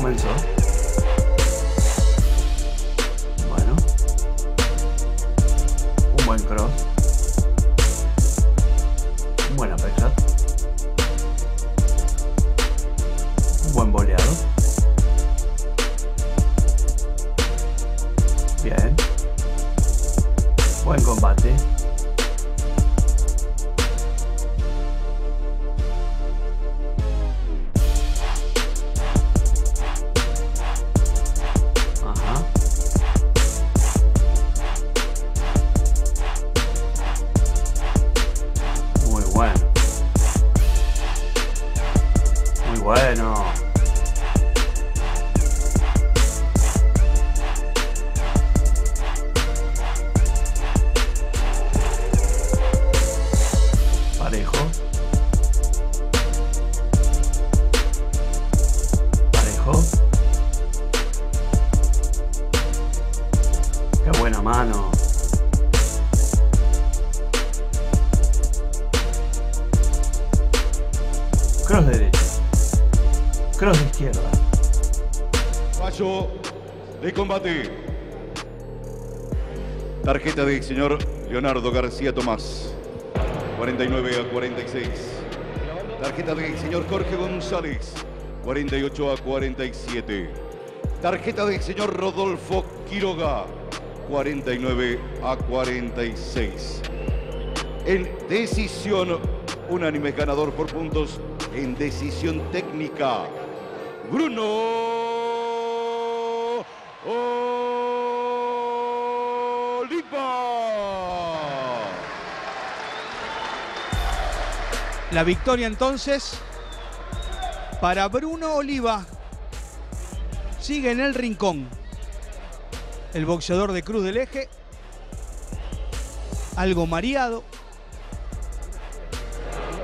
comenzó. Bueno. Un buen cross. Un buen uppercut. Un buen boleado. Bien. Buen combate. Parejo. Parejo. Qué buena mano. Cross derecho. Cross de izquierda. Fallo de combate. Tarjeta del señor Leonardo García Tomás. 49 a 46. Tarjeta del señor Jorge González. 48 a 47. Tarjeta del señor Rodolfo Quiroga. 49 a 46. En decisión unánime ganador por puntos en decisión técnica. Bruno Oliva. La victoria entonces para Bruno Oliva. Sigue en el rincón. El boxeador de Cruz del Eje. Algo mareado.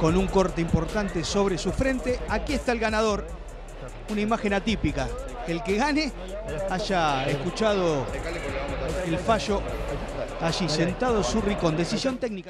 Con un corte importante sobre su frente. Aquí está el ganador. Una imagen atípica. El que gane haya escuchado el fallo allí sentado su rincón. Decisión técnica.